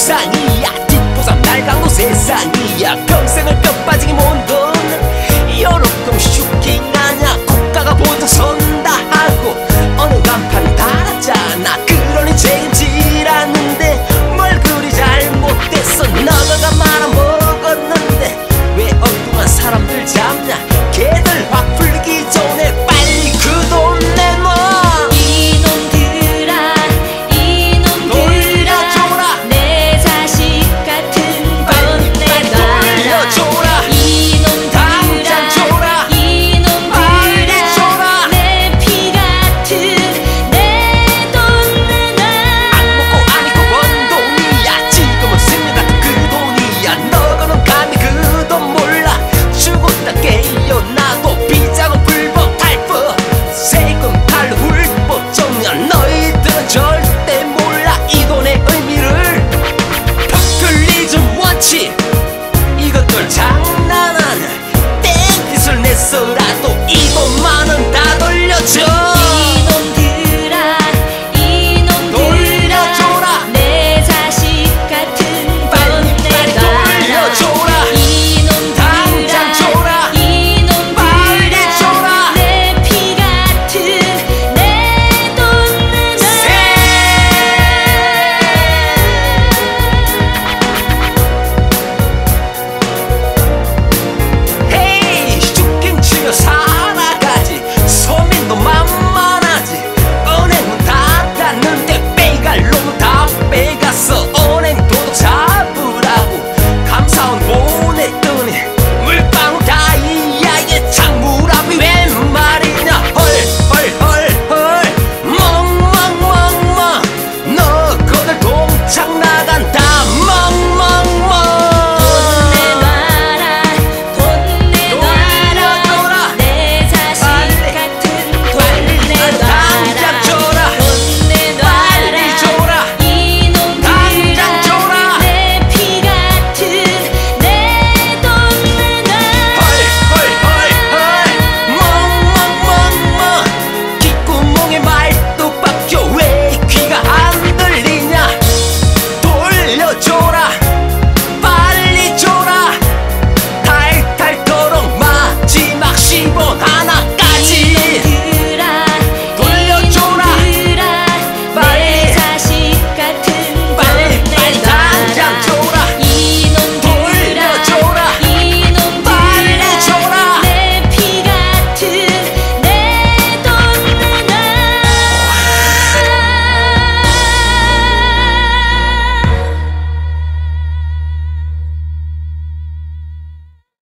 세상이야. 뒷보상 날강도 세상이야. 평생을 뼈 빠지게 모은 돈. 요렇게 슈킹하냐. 국가가 보자 선다 하고 어느 간판 달았잖아. 그러니 책임져